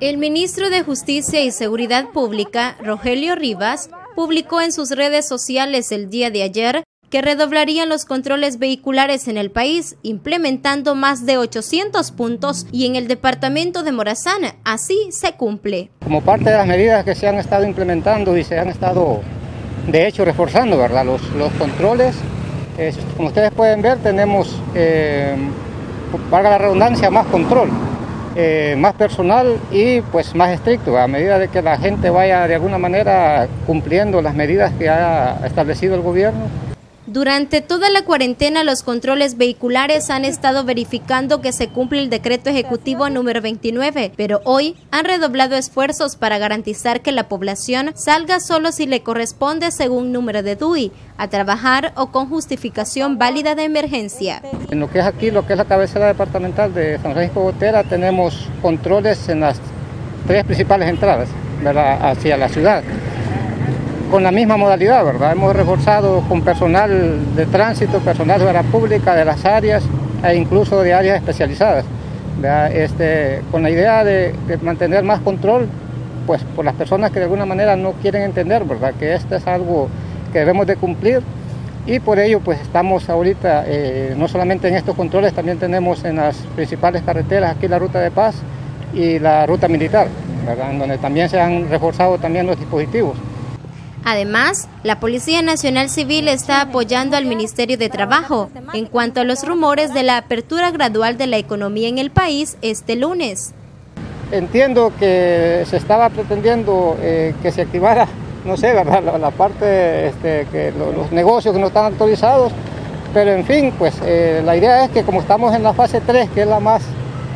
El ministro de Justicia y Seguridad Pública, Rogelio Rivas, publicó en sus redes sociales el día de ayer que redoblarían los controles vehiculares en el país, implementando más de 800 puntos y en el departamento de Morazán así se cumple. Como parte de las medidas que se han estado implementando y se han estado de hecho reforzando ¿verdad? Los, los controles, eh, como ustedes pueden ver tenemos, eh, valga la redundancia, más control. Eh, más personal y pues más estricto, a medida de que la gente vaya de alguna manera cumpliendo las medidas que ha establecido el gobierno, durante toda la cuarentena, los controles vehiculares han estado verificando que se cumple el decreto ejecutivo número 29, pero hoy han redoblado esfuerzos para garantizar que la población salga solo si le corresponde según número de DUI, a trabajar o con justificación válida de emergencia. En lo que es aquí, lo que es la cabecera departamental de San Francisco Botera, tenemos controles en las tres principales entradas hacia la ciudad con la misma modalidad, ¿verdad? Hemos reforzado con personal de tránsito, personal de la pública, de las áreas e incluso de áreas especializadas, este, con la idea de, mantener más control, pues por las personas que de alguna manera no quieren entender, ¿verdad? Que esto es algo que debemos de cumplir y por ello pues estamos ahorita eh, no solamente en estos controles, también tenemos en las principales carreteras aquí la ruta de paz y la ruta militar. En donde también se han reforzado también los dispositivos. Además, la Policía Nacional Civil está apoyando al Ministerio de Trabajo en cuanto a los rumores de la apertura gradual de la economía en el país este lunes. Entiendo que se estaba pretendiendo eh, que se activara, no sé, ¿verdad? La, parte, este, los negocios que no están autorizados, pero en fin, pues eh, la idea es que como estamos en la fase 3, que es la más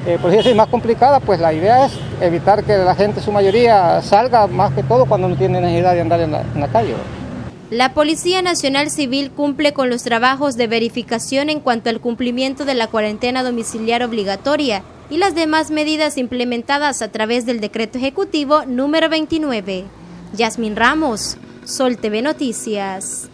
eh, por más complicada, pues la idea es evitar que la gente, su mayoría, salga más que todo cuando no tiene necesidad de andar en la, en la calle. La Policía Nacional Civil cumple con los trabajos de verificación en cuanto al cumplimiento de la cuarentena domiciliar obligatoria y las demás medidas implementadas a través del decreto ejecutivo número 29. Yasmin Ramos, Sol TV Noticias.